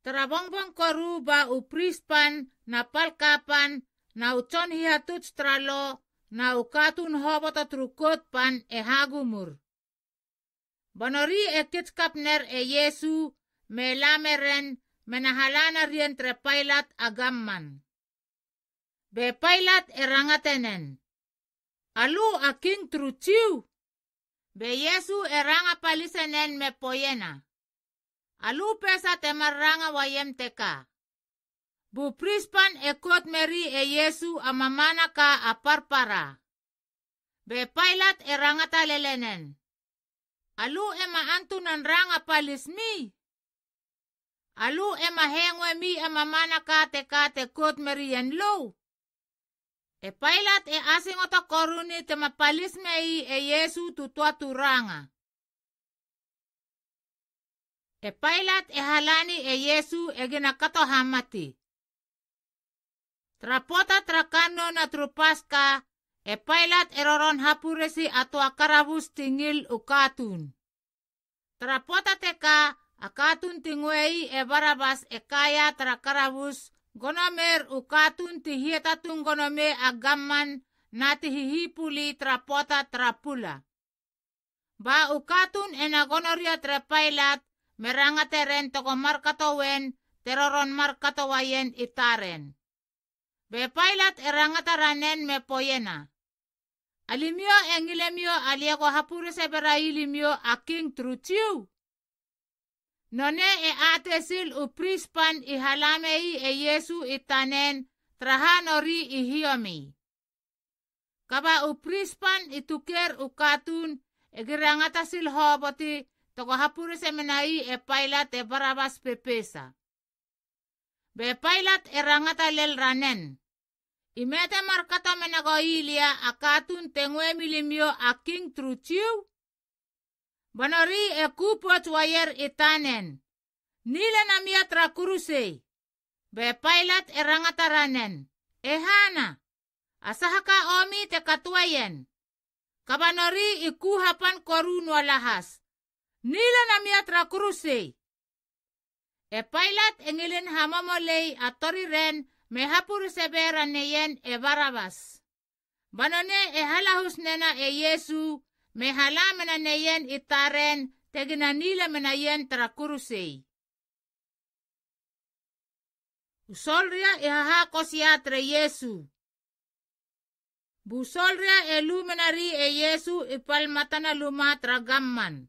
Terabongbong koru ba uprispan na palkapan na uchon hihatut stralo na ukatun hobota trukot pan e hagumur. Banori e kitskapner e Yesu me lameren menahalana rien tre pailat agamman. Be pailat e rangatenen. Alu a king truciu. Be Yesu e ranga palisenen me poyena. Alu pesa te maranga wayem teka. Bu prispan e kot meri e Yesu amamana ka aparpara. Be pailat e rangata lelenen. Alu e maantunan ranga palismi. Alu e mahengwe mi amamana ka te ka te kot meri en low. E pailat e asing ota koruni te mapalis mei e Yesu tutua turanga. E pailat e halani e Yesu e gina kato hamati. Trapota trakano na trupaska e pailat e roron hapuresi atua karabus tingil ukatun. Trapota teka akatun tingwei e barabas e kaya trakarabus gonomer ukatun ti hietatun gonome agaman na ti hihipuli trapota trapula. Ba ukatun ena gonoria merangateren toko markatoen teroron markatoaien itaren. Bepailat erangataranen mepoiena. Alimio engilemio aliego hapurise bera ilimio aking trutiu. None e atesil uprispan ihalamei e Yesu itanen trahanori ihiomi. Kaba uprispan ituker ukatun egirangatasil hoboti hoboti toko hapure semenai e pailat e barabas pepesa. Be pailat e rangata lel ranen. Imete markata menago ilia akatun tengwe milimio a king truciu Banari e kupot wayer itanen. Nila na miatra kuruse. Be pailat e rangataranen. E hana. Asahaka omi te katuayen. Kabanori ikuhapan korun walahas. Nila na miatra kuruse. E pailat engilin hamamolei atori ren me hapur sebera neyen e barabas. Banone e halahus nena e Yesu me halamena neyen itaren tegina nila menayen trakurusei. Usolria ihaha kosiatre Yesu. Busolria e lumenari e Yesu ipalmatana luma tragamman.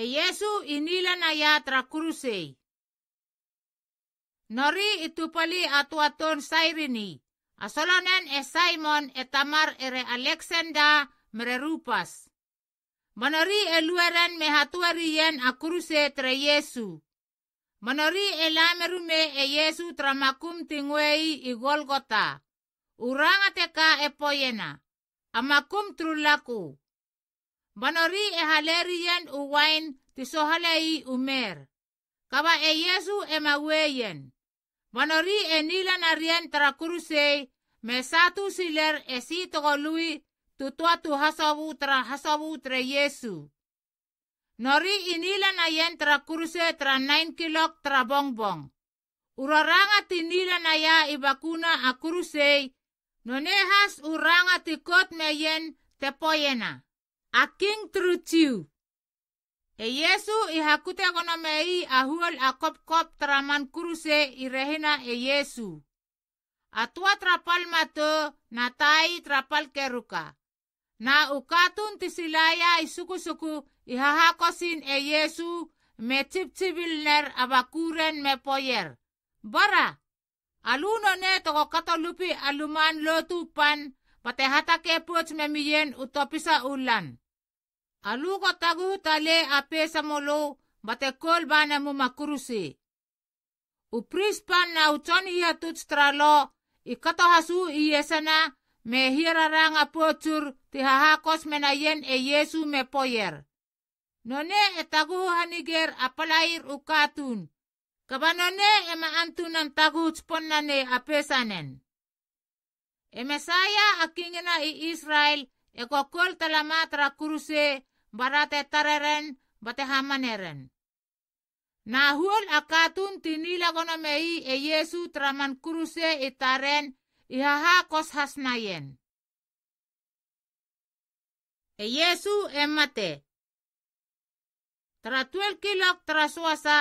E Yesu inila na ya tarakurusei. Nori itupali atuaton sairini. Asolonen e Simon e tamar ere Alexander mererupas. Manori e lueren me hatuari yen a kruse tre Yesu. Manori e lamerume e Yesu tramakum tingwei i Golgota. Uranga te ka e poyena. Amakum trulaku. Manori e haleri yen uwain tisohalei umer. Kaba e Yesu e maweyen. Manori e nila na rien tra kruse me satu siler e si togolui tutua tu hasabu tra hasabu tra Yesu. Nori inila na yen tra kurse tra 9 kilok tra bongbong. Uraranga tinila na ya ibakuna a kurse, nonehas uranga yen tepoyena. aking truciu. E Yesu i hakute kono mei a huol a kop traman kuruse e i rehina e Yesu. A tua trapal mato na tai trapal keruka. Na ukatun tisilaya i suku suku e i hahakosin e Yesu me tip tibil ner abakuren me poyer. Bara! Aluno ne toko katolupi aluman lotu pan pate hatake puts me miyen utopisa ulan. Aluko tagu tale ape samolo bate kol bana mu makurusi. Upris pan na utoni hiya tuts tralo ikato hasu iyesana me hiraranga potur ti hahakos menayen e Yesu me poyer. None e taguhu haniger apalair ukatun. Kabanone e maantunan taguhu sponnane apesanen. E Mesaya akingena i Israel e kokol talamatra kuruse barate tareren bate hamaneren. Nahul akatun tinila kono mei e Yesu traman kuruse itaren ihahakos hasnayen. E Yesu emate. Tra tuel kilok tra suasa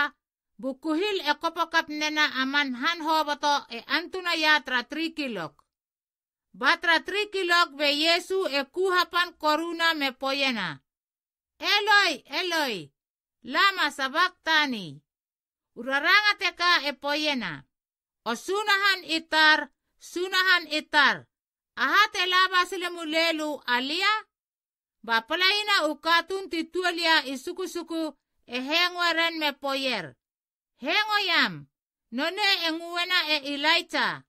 bukuhil e kopokap nena aman han hoboto e antuna ya tra tri kilok. Batratriki lok be Yesu e ekuhapan koruna mepoyena. Eloi, Eloi, lama sabaktani. Urarangateka epoyena. Osunahan itar, sunahan itar. Ahate laba sile mulelu alia. Bapalaina ukatun tituelia isukusuku ehengweren me poyer. Hengoyam, none enguena e ilaita.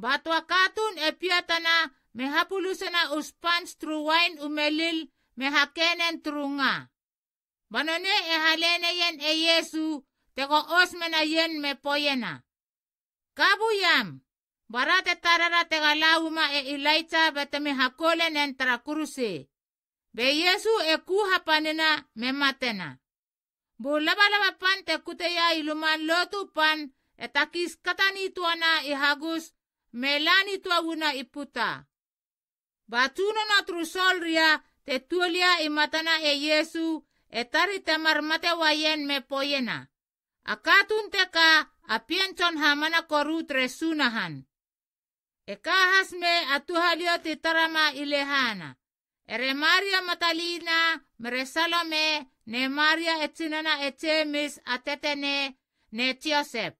Batwa katun e piatana me hapulusena uspan tru wine umelil me trunga. tru nga. Banone e yen e Yesu teko osmena yen me poyena. Kabu yam, barate tarara te galauma e ilaita bete me hakolen en trakuruse. Be Yesu e kuha panena me matena. Bu labalaba pan te kuteya iluman lotu pan e katani tuana ihagus melani tuawuna iputa. Batuno na trusolria te tuolia i matana e Yesu e tari tamar mate wayen me poyena. Akatun teka apienton hamana koru tresunahan. E kahas me atuhalio ti tarama ilehana. Ere Maria Matalina mere Salome ne Maria etsinana etemis atetene ne Tiosep.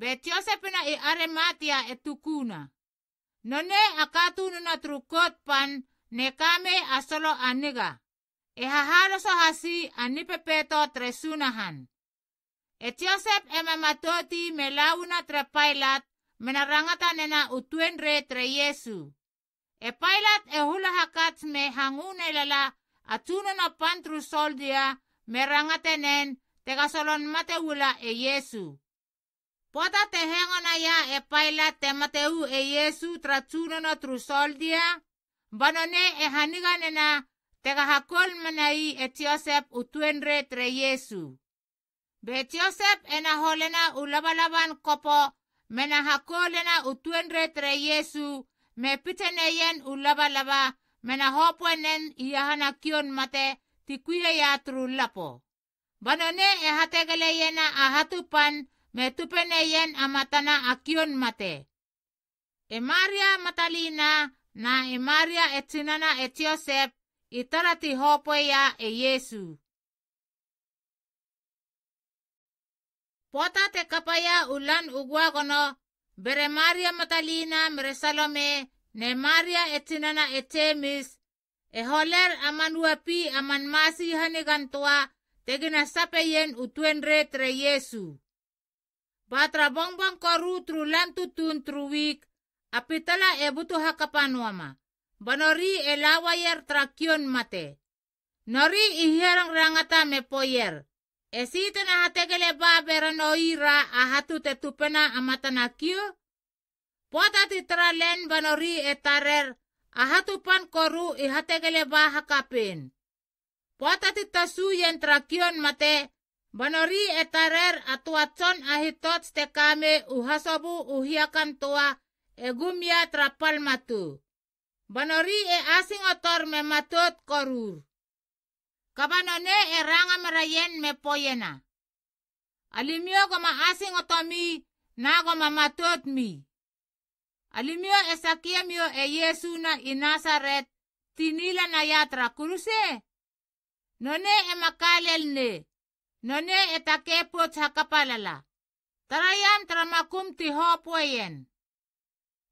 Betiosepena e arematia e tukuna. None akatununa trukot pan nekame asolo aniga. E hahaloso hasi anipepeto tresunahan. E tre pailat mena trepailat menarangatanena utuenre tre Yesu. E pailat e hulahakat me hangunelala atunana pantru soldia merangatenen tegasolon matewula e Yesu. Pota te hengona ya e Pilat te mateu e Yesu tratuno na tru soldia, banone e haniga nena tega hakol manai et Joseph utuenre tre Yesu. Be Joseph ena holena ulabalaban kopo mena hakolena utuenre tre Yesu me pitene yen ulabalaba mena hopwenen iyahana kion mate tikuya ya lapo. Banone e hategele yena ahatupan me tupene yen amatana akion mate. E Maria Matalina na e Maria etinana et Joseph itarati hopoya e Yesu. Pota te kapaya ulan ugwa kono, bere Maria Matalina mere Salome, ne Maria etinana etemis, e holer aman wapi aman masi hanigantua, tegina sape yen utuen retre Yesu. Batra bongbong koru tru lantutun tru wik, apitala e butu hakapanuama banori e lawayer trakion mate. Nori ihierang rangata me poyer. E sita na hategele ba bera no ira a hatu te tupena amatana kio? Pota ti tralen banori e tarer ahatupan koru i hategele ba hakapin. Pota ti tasu yen trakion mate banori e tarer atuatson ahitot stekame uhasobu uhiakan toa e gumia trapal matu. Banori e asing otor me matot korur. Kabanone e ranga merayen me poyena. Alimio goma asing otomi na goma matot mi. Alimio e sakia mio e Yesu na i Nazaret tinila na yatra kuruse. None e makalel ne. None etakapo hakapalala. Tarayam tramakum tihopuayen.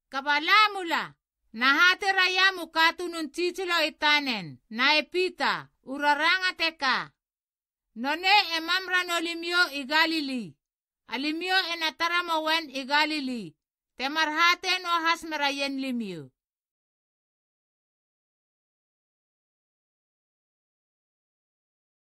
Kabalamula. Nahateraya mukatunun titulo itanen. Naepita. Urarangateka. None emamran olimio igalili. Alimio enataramowen igalili. Temarhaten o hasmerayen limio.